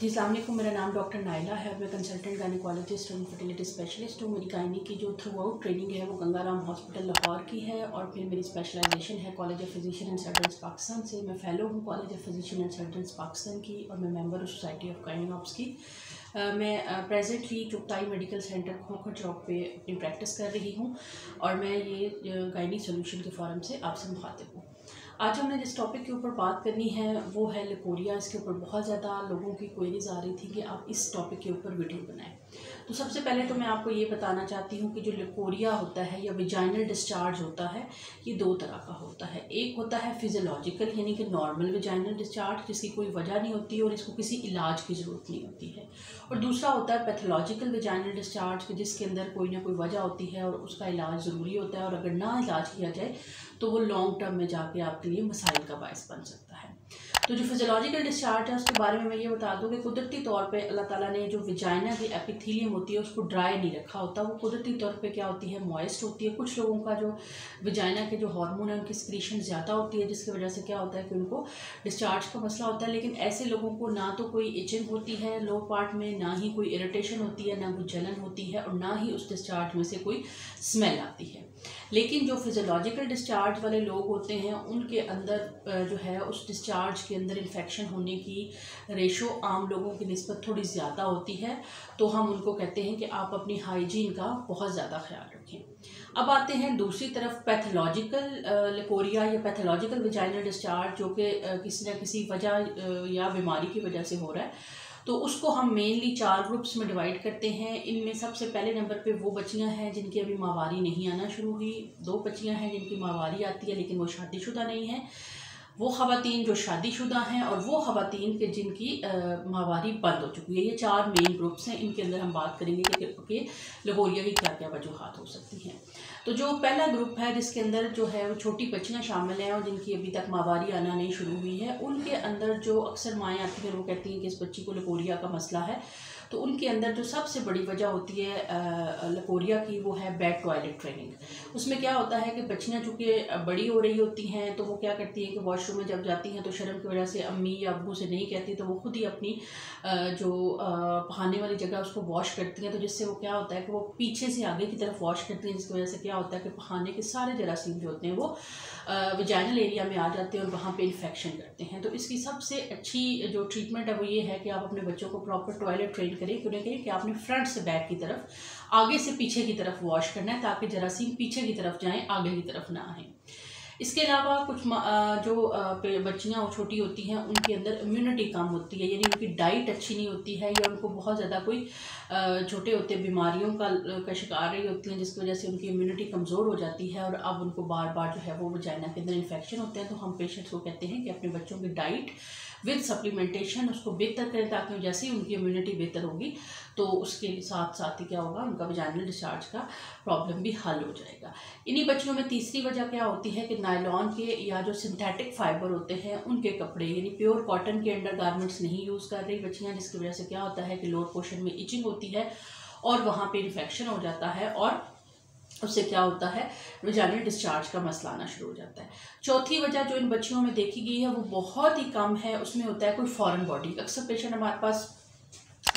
जी अलैक्म। मेरा नाम डॉक्टर नाइला है। मैं कंसल्टेंट गायनिकोलॉजिस्ट और फर्टिलिटी स्पेशलिस्ट हूँ। मेरी गायनी की जो थ्रू आउट ट्रेनिंग है वो गंगाराम हॉस्पिटल लाहौर की है और फिर मेरी स्पेशलाइजेशन है college of physician and surgeon Pakistan से। मैं फ़ेलो हूँ college of physician and surgeon Pakistan की और मैं मेंबर हूँ सोसाइटी ऑफ़ गायनॉप्स की। मैं presently Chughtai medical centre Khokhar Chowk पे अपनी प्रैक्टिस कर रही हूँ और मैं ये गायनी सोल्यूशन के फॉरम से आपसे मुखातिब हूँ। आज हमने जिस टॉपिक के ऊपर बात करनी है, वो है लिकोरिया इसके ऊपर बहुत ज़्यादा लोगों की क्वेरीज आ रही थी कि आप इस टॉपिक के ऊपर वीडियो बनाएँ। तो सबसे पहले तो मैं आपको ये बताना चाहती हूँ कि जो लिकोरिया होता है या विजाइनल डिस्चार्ज होता है, ये दो तरह का होता है। एक होता है फिजियोलॉजिकल यानी कि नॉर्मल विजाइनल डिस्चार्ज जिसकी कोई वजह नहीं होती और इसको किसी इलाज की ज़रूरत नहीं होती है। और दूसरा होता है पैथोलॉजिकल विजाइनल डिस्चार्ज जिसके अंदर कोई ना कोई वजह होती है और उसका इलाज ज़रूरी होता है और अगर ना इलाज किया जाए तो वो लॉन्ग टर्म में जाके आपके लिए मसाइल का बायस बन सकता है। तो जो फिजियोलॉजिकल डिस्चार्ज है, उसके बारे में मैं ये बता दूँ कि कुदरती तौर पे अल्लाह ताला ने जो विजाइना की एपिथीलियम होती है, उसको ड्राई नहीं रखा होता। वो कुदरती तौर पे क्या होती है? मॉइस्ट होती है। कुछ लोगों का जो विजाइना के जो हार्मोन है, उनकी स्क्रीशन ज़्यादा होती है, जिसकी वजह से क्या होता है कि उनको डिस्चार्ज का मसला होता है। लेकिन ऐसे लोगों को ना तो कोई इचिंग होती है लो पार्ट में ना ही कोई इरीटेशन होती है, ना कोई जलन होती है और ना ही उस डिस्चार्ज में से कोई स्मेल आती है। लेकिन जो फिज़ोलॉजिकल डिस्चार्ज वाले लोग होते हैं, उनके अंदर जो है, उस डिस्चार्ज के अंदर इन्फेक्शन होने की रेशो आम लोगों की नस्बत थोड़ी ज़्यादा होती है। तो हम उनको कहते हैं कि आप अपनी हाइजीन का बहुत ज़्यादा ख्याल रखें। अब आते हैं दूसरी तरफ़ पैथोलॉजिकल लिकोरिया या पैथोलॉजिकल विजाइनल डिस्चार्ज जो कि किसी न किसी वजह या बीमारी की वजह से हो रहा है। तो उसको हम मेनली चार ग्रुप्स में डिवाइड करते हैं। इनमें सबसे पहले नंबर पे वो बच्चियाँ हैं जिनकी अभी माहवारी नहीं आना शुरू हुई। दो बच्चियाँ हैं जिनकी माहवारी आती है, लेकिन वो शादीशुदा नहीं है। वो ख़वातीन जो शादीशुदा हैं और वो ख़वातीन के जिनकी माहवारी बंद हो चुकी है। ये चार मेन ग्रुप्स हैं इनके अंदर हम बात करेंगे कि, कि लगोरिया की क्या क्या वजूहत हो सकती हैं। तो जो पहला ग्रुप है जिसके अंदर जो है वो छोटी बच्चियाँ शामिल हैं और जिनकी अभी तक माहवारी आना नहीं शुरू हुई है उनके अंदर जो अक्सर माएँ आती हैं वो कहती हैं कि इस बच्ची को लकोरिया का मसला है। तो उनके अंदर जो सबसे बड़ी वजह होती है लकोरिया की, वो है बैड टॉयलेट ट्रेनिंग उसमें क्या होता है कि बच्चियाँ चूँकि बड़ी हो रही होती हैं तो वो क्या करती हैं कि वॉशरूम में जब जाती हैं तो शर्म की वजह से अम्मी या अबू से नहीं कहती तो वो खुद ही अपनी जो पहाने वाली जगह उसको वॉश करती हैं तो जिससे वो क्या होता है कि वो पीछे से आगे की तरफ़ वॉश करती हैं, जिसकी वजह से क्या होता है कि पहाने के सारे जरासीम जो होते हैं, वो वजाइनल एरिया में आ जाते हैं और वहाँ पर इन्फेक्शन करते हैं. तो इसकी सबसे अच्छी जो ट्रीटमेंट है, वो ये है कि आप अपने बच्चों को प्रॉपर टॉयलेट ट्रेन करें क्यों करें कि आपने फ्रंट से बैक की तरफ़, आगे से पीछे की तरफ़ वॉश करना है ताकि जरासीम पीछे की तरफ़ जाएँ, आगे की तरफ़ ना आए। इसके अलावा कुछ जो बच्चियाँ छोटी होती हैं, उनके अंदर इम्यूनिटी कम होती है, यानी उनकी डाइट अच्छी नहीं होती है या उनको बहुत ज़्यादा कोई छोटे होते बीमारियों का का शिकार रही होती हैं, जिसकी वजह से उनकी इम्यूनिटी कमज़ोर हो जाती है और अब उनको बार बार जो है वो वजाइना के अंदर इन्फेक्शन होते हैं तो हम पेशेंट्स को कहते हैं कि अपने बच्चों की डाइट विद सप्लीमेंटेशन उसको बेहतर करें ताकि जैसे ही उनकी इम्यूनिटी बेहतर होगी। तो उसके साथ साथ ही क्या होगा, उनका वजाइनल डिस्चार्ज का प्रॉब्लम भी हल हो जाएगा। इन्हीं बच्चों में तीसरी वजह क्या होती है कि नायलॉन के या जो सिंथेटिक फाइबर होते हैं, उनके कपड़े, यानी प्योर कॉटन के अंडर गारमेंट्स नहीं यूज़ कर रही बच्चियाँ, जिसकी वजह से क्या होता है कि लोअर पोर्शन में इचिंग होती है और वहाँ पे इन्फेक्शन हो जाता है और उससे क्या होता है? वजाइनल डिस्चार्ज का मसला आना शुरू हो जाता है। चौथी वजह जो इन बच्चियों में देखी गई है, वो बहुत ही कम है। उसमें होता है कोई फॉरेन बॉडी अक्सर पेशेंट हमारे पास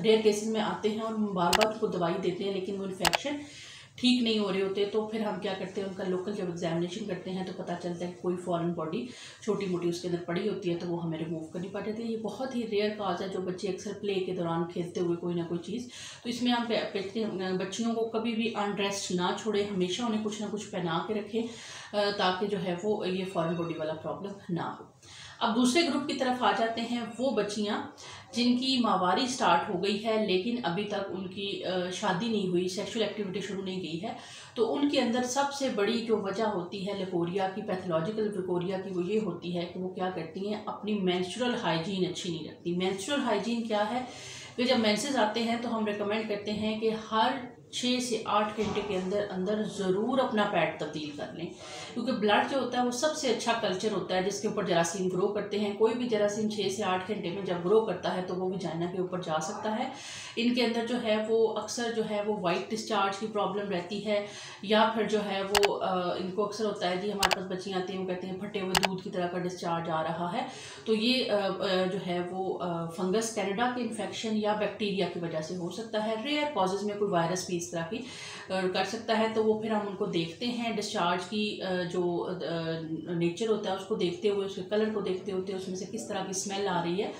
रेयर केसेस में आते हैं और बार बार उसको दवाई देते हैं, लेकिन वो इन्फेक्शन ठीक नहीं हो रहे होते तो फिर हम क्या करते हैं, उनका लोकल जब एग्जामिनेशन करते हैं तो पता चलता है कोई फॉरेन बॉडी छोटी मोटी उसके अंदर पड़ी होती है तो वो हमें रिमूव करनी पड़ जाती है ये बहुत ही रेयर काज है जो बच्चे अक्सर प्ले के दौरान खेलते हुए कोई ना कोई चीज़। तो इसमें हम बच्चियों को कभी भी अनड्रेस्ड ना छोड़े, हमेशा उन्हें कुछ ना कुछ पहना के रखें ताकि जो है वो ये फॉरन बॉडी वाला प्रॉब्लम ना हो। अब दूसरे ग्रुप की तरफ़ आ जाते हैं, वो बच्चियाँ जिनकी माहवारी स्टार्ट हो गई है, लेकिन अभी तक उनकी शादी नहीं हुई सेक्सुअल एक्टिविटी शुरू नहीं गई है। तो उनके अंदर सबसे बड़ी जो वजह होती है लिकोरिया की पैथोलॉजिकल लिकोरिया की वो ये होती है कि वो क्या करती हैं, अपनी मैंचुरल हाइजीन अच्छी नहीं रखती। मैंचुरल हाइजीन क्या है? कि जब मैंसेज आते हैं तो हम रिकमेंड करते हैं कि हर छः से आठ घंटे के अंदर अंदर ज़रूर अपना पैड तब्दील कर लें। क्योंकि ब्लड जो होता है वो सबसे अच्छा कल्चर होता है जिसके ऊपर जरासीम ग्रो करते हैं। कोई भी जरासीम छः से आठ घंटे में जब ग्रो करता है तो वो भी जाइना के ऊपर जा सकता है। इनके अंदर जो है वो अक्सर जो है वो वाइट डिस्चार्ज की प्रॉब्लम रहती है या फिर जो है वो आ, इनको अक्सर होता है जी हमारे पास बच्चियाँ आती हैं वो कहते हैं फटे हुए दूध की तरह का डिस्चार्ज आ रहा है। तो ये जो है वो फंगस कैनेडा के इन्फेक्शन या बैक्टीरिया की वजह से हो सकता है। रेयर कॉजेज़ में कोई वायरस भी इस तरह की कर सकता है तो वो फिर हम उनको देखते हैं डिस्चार्ज की जो नेचर होता है, उसको देखते हुए, उसके कलर को देखते होते उसमें से किस तरह की स्मेल आ रही है।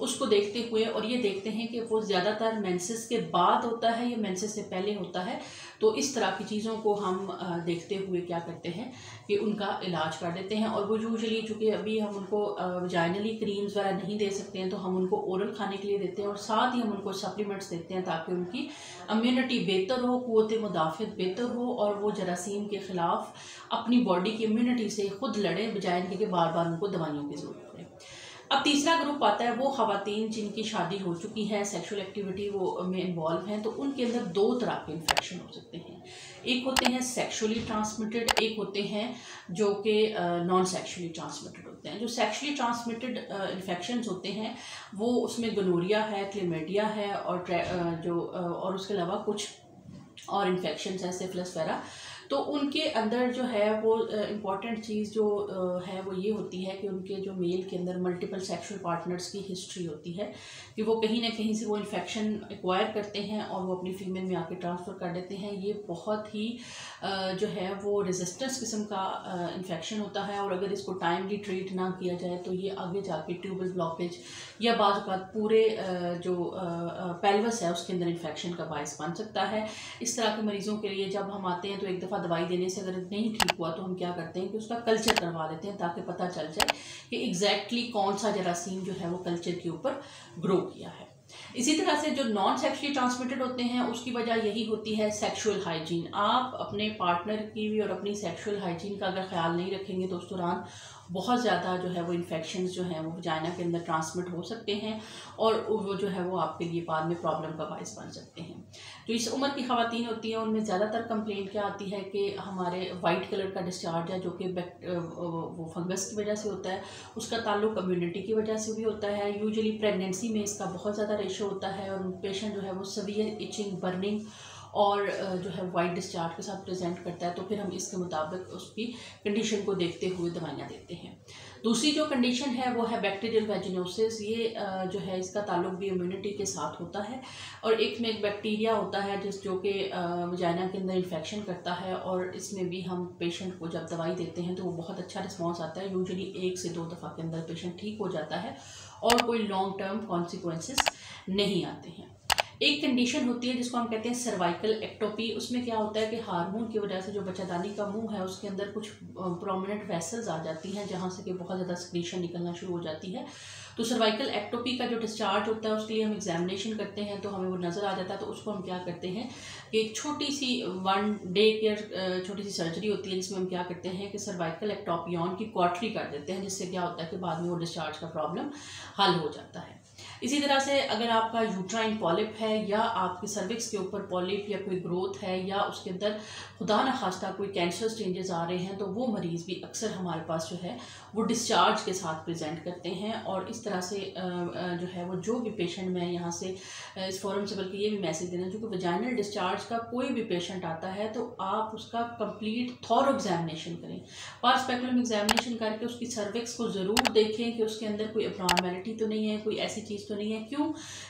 उसको देखते हुए और ये देखते हैं कि वो ज़्यादातर मेंसेस के बाद होता है या मेंसेस से पहले होता है तो इस तरह की चीज़ों को हम देखते हुए क्या करते हैं कि उनका इलाज कर देते हैं। और वो यूजली चूँकि अभी हम उनको जाइनली क्रीम्स वगैरह नहीं दे सकते हैं तो हम उनको ओरल खाने के लिए देते हैं और साथ ही हम उनको सप्लीमेंट्स देते हैं ताकि उनकी इम्यूनिटी बेहतर हो, क़वत मुदाफ़त बेहतर हो और वो जरासीम के ख़िलाफ़ अपनी बॉडी की इम्यूनिटी से ख़ुद लड़ें, बजाय इनके बार बार उनको दवाइयों की ज़रूरत अब तीसरा ग्रुप आता है, वो खातन जिनकी शादी हो चुकी है सेक्सुअल एक्टिविटी वो में इन्वॉल्व हैं तो उनके अंदर दो तरह के इन्फेक्शन हो सकते हैं। एक होते हैं सेक्सुअली ट्रांसमिटेड एक होते हैं जो कि नॉन सेक्सुअली ट्रांसमिटेड होते हैं। जो सेक्सुअली ट्रांसमिटेड इन्फेक्शन होते हैं, वो उसमें गनोरिया है क्लेमेडिया है और जो और उसके अलावा कुछ और इन्फेक्शन है सिफिलिस वगैरह। तो उनके अंदर जो है वो इंपॉर्टेंट चीज़ जो है वो ये होती है कि उनके जो मेल के अंदर मल्टीपल सेक्सुअल पार्टनर्स की हिस्ट्री होती है कि वो कहीं ना कहीं से वो इन्फेक्शन एक्वायर करते हैं और वो अपनी फीमेल में आके ट्रांसफ़र कर देते हैं। ये बहुत ही जो है वो रेजिस्टेंस किस्म का इन्फेक्शन होता है और अगर इसको टाइमली ट्रीट ना किया जाए तो ये आगे जाके ट्यूबल ब्लॉकेज या बाद पूरे जो पेल्वस है उसके अंदर इन्फेक्शन का बायस बन सकता है। इस तरह के मरीज़ों के लिए जब हम आते हैं तो एक दफ़ा दवाई देने से अगर नहीं ठीक हुआ तो हम क्या करते हैं कि उसका कल्चर करवा लेते हैं ताकि पता चल जाए कि एग्जैक्टली कौन सा जरासीम जो है वो कल्चर के ऊपर ग्रो किया है। इसी तरह से जो नॉन सेक्सुअली ट्रांसमिटेड होते हैं, उसकी वजह यही होती है सेक्सुअल हाइजीन आप अपने पार्टनर की भी और अपनी सेक्सुअल हाइजीन का अगर ख्याल नहीं रखेंगे तो उस दौरान बहुत ज़्यादा जो है वो इन्फेक्शन जो हैं वो जाइना के अंदर ट्रांसमिट हो सकते हैं और वो जो है वो आपके लिए बाद में प्रॉब्लम का बायस बन सकते हैं। जो इस उम्र की खातन होती हैं, उनमें ज़्यादातर कंप्लेंट क्या आती है कि हमारे वाइट कलर का डिस्चार्ज है जो कि वो फंगस की वजह से होता है, उसका ताल्लुक कम्युनिटी की वजह से भी होता है यूजली प्रेगनेंसी में इसका बहुत ज़्यादा रेशो होता है और पेशेंट जो है वो सवियर इचिंग बर्निंग और जो है वाइट डिस्चार्ज के साथ प्रेजेंट करता है तो फिर हम इसके मुताबिक उसकी कंडीशन को देखते हुए दवाइयाँ देते हैं। दूसरी जो कंडीशन है, वो है बैक्टीरियल वेजिनोसिस ये जो है इसका ताल्लुक भी इम्यूनिटी के साथ होता है और एक में एक बैक्टीरिया होता है, जिस, जो कि वजाइना के अंदर इन्फेक्शन करता है और इसमें भी हम पेशेंट को जब दवाई देते हैं तो वो बहुत अच्छा रिस्पॉन्स आता है। यूजली एक से दो दफ़ा के अंदर पेशेंट ठीक हो जाता है और कोई लॉन्ग टर्म कॉन्सिक्वेंसेस नहीं आते हैं। एक कंडीशन होती है जिसको हम कहते हैं सर्वाइकल एक्टोपी उसमें क्या होता है कि हार्मोन की वजह से जो बच्चादानी का मुँह है, उसके अंदर कुछ प्रोमिनेंट वेसल्स आ जाती हैं, जहाँ से कि बहुत ज़्यादा स्क्रीशन निकलना शुरू हो जाती है। तो सर्वाइकल एक्टोपी का जो डिस्चार्ज होता है, उसके लिए हम एग्जामिनेशन करते हैं तो हमें वो नज़र आ जाता है तो उसको हम क्या करते हैं कि एक छोटी सी वन डे केयर छोटी सी सर्जरी होती है, जिसमें हम क्या करते हैं कि सर्वाइकल एक्टोपियन की क्वार्टरी कर देते हैं, जिससे क्या होता है कि बाद में वो डिस्चार्ज का प्रॉब्लम हल हो जाता है। इसी तरह से अगर आपका यूट्राइन पॉलिप है या आपके सर्विक्स के ऊपर पॉलिप या कोई ग्रोथ है या उसके अंदर खुदा न खास्ता कोई कैंसर चेंजेस आ रहे हैं तो वो मरीज़ भी अक्सर हमारे पास जो है, वो डिस्चार्ज के साथ प्रेजेंट करते हैं और इस तरह से जो है, वो जो भी पेशेंट मैं यहाँ से इस फॉरम से बल्कि ये भी मैसेज देना जो कि वजाइनल डिस्चार्ज का कोई भी पेशेंट आता है तो आप उसका कंप्लीट थॉर एग्जामिनेशन करें। पार्सपेकुलम एग्जामिनेशन करके उसकी सर्विक्स को ज़रूर देखें कि उसके अंदर कोई अब्नॉर्मेलिटी तो नहीं है, कोई ऐसी चीज़ तो नहीं है। क्यों?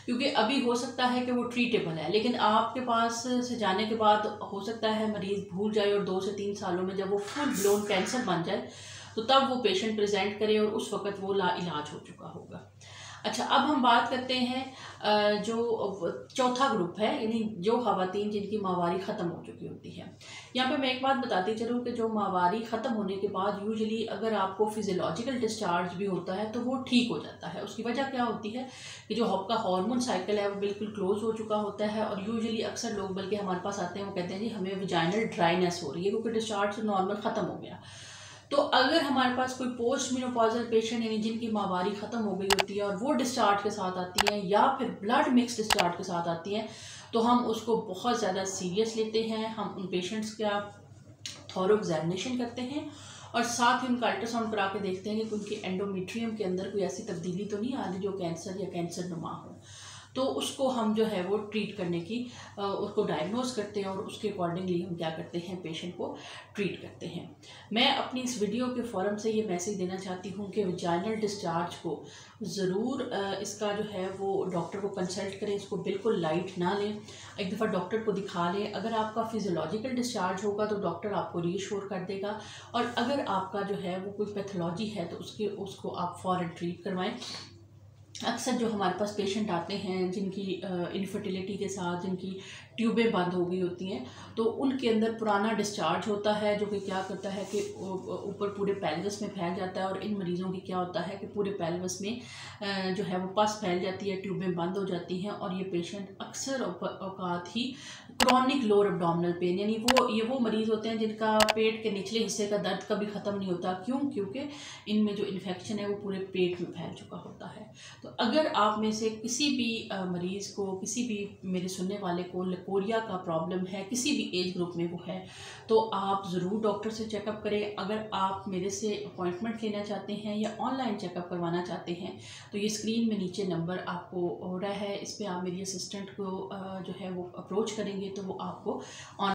क्योंकि अभी हो सकता है कि वो ट्रीटेबल है, लेकिन आपके पास से जाने के बाद हो सकता है मरीज़ भूल जाए और दो से तीन सालों में जब वो फुल ब्लोन कैंसर बन जाए तो तब वो पेशेंट प्रेजेंट करे और उस वक्त वो ला इलाज हो चुका होगा। अच्छा अब हम बात करते हैं जो चौथा ग्रुप है, यानी जो खातन जिनकी माहवारी ख़त्म हो चुकी होती है। यहाँ पे मैं एक बात बताती चलूँ कि जो माहवारी ख़त्म होने के बाद यूजली अगर आपको फिजियोलॉजिकल डिस्चार्ज भी होता है तो वो ठीक हो जाता है। उसकी वजह क्या होती है कि जो आपका हार्मोन साइकिल है, वो बिल्कुल क्लोज हो चुका होता है और यूजली अक्सर लोग बल्कि हमारे पास आते हैं, वो कहते हैं, जी, हमें विजाइनल ड्राइनेस हो रही है, क्योंकि डिस्चार्ज नॉर्मल ख़त्म हो गया। तो अगर हमारे पास कोई पोस्ट मिनोपॉजल पेशेंट यानी जिनकी माहवारी ख़त्म हो गई होती है और वो डिस्चार्ज के साथ आती हैं या फिर ब्लड मिक्स डिस्चार्ज के साथ आती हैं तो हम उसको बहुत ज़्यादा सीरियस लेते हैं। हम उन पेशेंट्स का थॉरो एग्जामिनेशन करते हैं और साथ ही उनका अल्ट्रासाउंड करा के देखते हैं कि उनके एंडोमीट्रियम के अंदर कोई ऐसी तब्दीली तो नहीं आ रही जो कैंसर या कैंसर नुमा हो। तो उसको हम जो है वो ट्रीट करने की उसको डायग्नोज करते हैं और उसके अकॉर्डिंगली हम क्या करते हैं पेशेंट को ट्रीट करते हैं। मैं अपनी इस वीडियो के फॉरम से ये मैसेज देना चाहती हूँ कि विजाइनल डिस्चार्ज को ज़रूर इसका जो है वो डॉक्टर को कंसल्ट करें, इसको बिल्कुल लाइट ना लें। एक दफ़ा डॉक्टर को दिखा लें। अगर आपका फिज़ोलॉजिकल डिस्चार्ज होगा तो डॉक्टर आपको रीशोर कर देगा। और अगर आपका जो है वो कोई पैथोलॉजी है तो उसके, उसको आप फ़ौरन ट्रीट करवाएँ। अक्सर जो हमारे पास पेशेंट आते हैं जिनकी इनफर्टिलिटी के साथ जिनकी ट्यूबें बंद हो गई होती हैं तो उनके अंदर पुराना डिस्चार्ज होता है, जो कि क्या करता है कि ऊपर पूरे पैलवस में फैल जाता है और इन मरीज़ों की क्या होता है कि पूरे पैलवस में जो है वो पस फैल जाती है, ट्यूबें बंद हो जाती हैं और ये पेशेंट अक्सर अवकात ही क्रॉनिक लोअर अबडामिनल पेन यानी वो, ये वो मरीज़ होते हैं जिनका पेट के निचले हिस्से का दर्द कभी ख़त्म नहीं होता। क्यों? क्योंकि इनमें जो इन्फेक्शन है वो पूरे पेट में फैल चुका होता है। तो अगर आप में से किसी भी मरीज़ को, किसी भी मेरे सुनने वाले को लकोरिया का प्रॉब्लम है, किसी भी एज ग्रुप में वो है तो आप ज़रूर डॉक्टर से चेकअप करें। अगर आप मेरे से अपॉइंटमेंट लेना चाहते हैं या ऑनलाइन चेकअप करवाना चाहते हैं तो ये स्क्रीन में नीचे नंबर आपको हो रहा है। इस पर आप मेरी असिस्टेंट को जो है वो अप्रोच करेंगे तो वो आपको